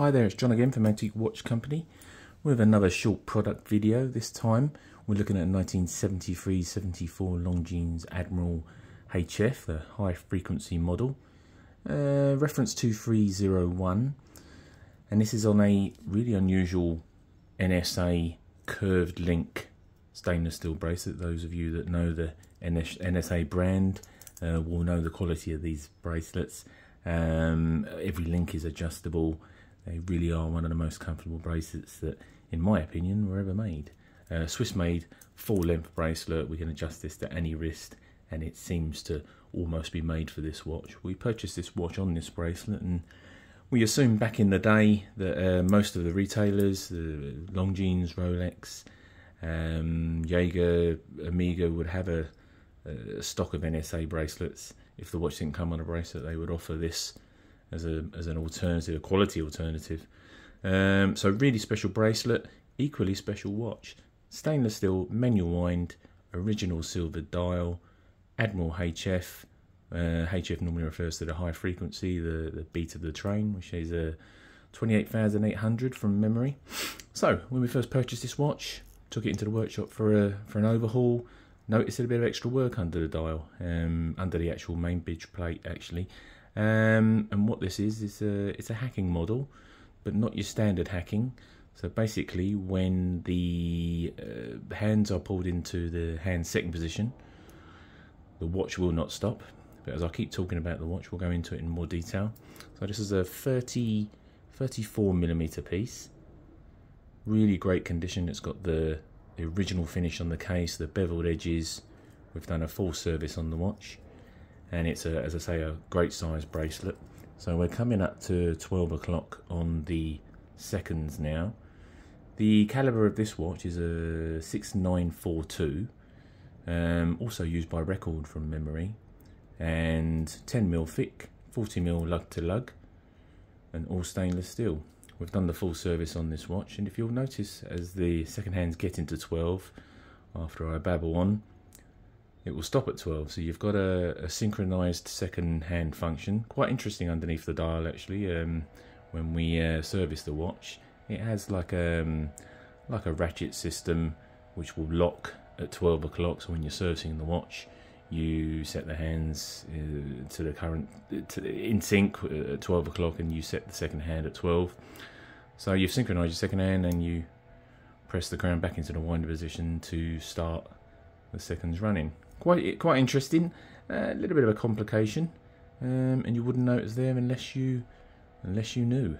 Hi there, it's John again from Antique Watch Company with another short product video. This time we're looking at a 1973-74 Longines Admiral HF, the high frequency model. Uh, reference 2301 and this is on a really unusual NSA curved link stainless steel bracelet. Those of you that know the NSA brand uh, will know the quality of these bracelets. Um, every link is adjustable they really are one of the most comfortable bracelets that, in my opinion, were ever made. Uh, Swiss made full length bracelet. We can adjust this to any wrist and it seems to almost be made for this watch. We purchased this watch on this bracelet and we assumed back in the day that uh, most of the retailers, the Longines, Rolex, um, Jaeger, Omega would have a, a, stock of NSA bracelets. If the watch didn't come on a bracelet, they would offer this as a as an alternative, a quality alternative. Um, so really special bracelet, equally special watch, stainless steel manual wind, original silver dial, Admiral HF. Uh, HF normally refers to the high frequency, the, the beat of the train, which is a 28,800 from memory. So when we first purchased this watch, took it into the workshop for a for an overhaul. Noticed a bit of extra work under the dial, um, under the actual main bridge plate actually. Um, and what this is is a it's a hacking model, but not your standard hacking. So basically, when the uh, hands are pulled into the hand second position, the watch will not stop. But as I keep talking about the watch, we'll go into it in more detail. So this is a 30, 34 millimeter piece. Really great condition. It's got the, the original finish on the case, the beveled edges. We've done a full service on the watch and it's a, as I say a great size bracelet. So we're coming up to 12 o'clock on the seconds now. The caliber of this watch is a 6942 um, also used by Record from memory and 10 mil thick 40 mil lug to lug and all stainless steel. We've done the full service on this watch and if you'll notice as the second hands get into 12 after I babble on it will stop at 12 so you've got a, a synchronized second hand function. Quite interesting underneath the dial actually um, when we uh, service the watch. It has like a um, like a ratchet system which will lock at 12 o'clock so when you're servicing the watch you set the hands uh, to the current to, in sync at 12 o'clock and you set the second hand at 12 so you've synchronized your second hand and you press the crown back into the winder position to start the seconds running quite quite interesting. A uh, little bit of a complication, um, and you wouldn't know it was there unless you unless you knew.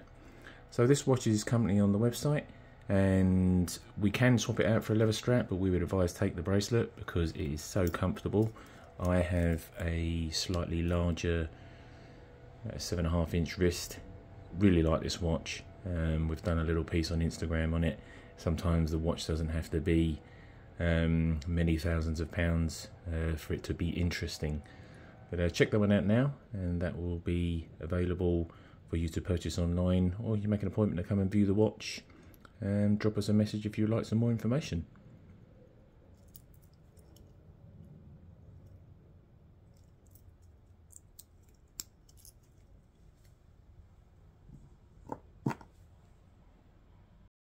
So this watch is currently on the website, and we can swap it out for a leather strap, but we would advise take the bracelet because it is so comfortable. I have a slightly larger uh, seven and a half inch wrist. Really like this watch. Um, we've done a little piece on Instagram on it. Sometimes the watch doesn't have to be um, many thousands of pounds uh, for it to be interesting. But uh, check that one out now, and that will be available for you to purchase online, or you make an appointment to come and view the watch and drop us a message if you'd like some more information.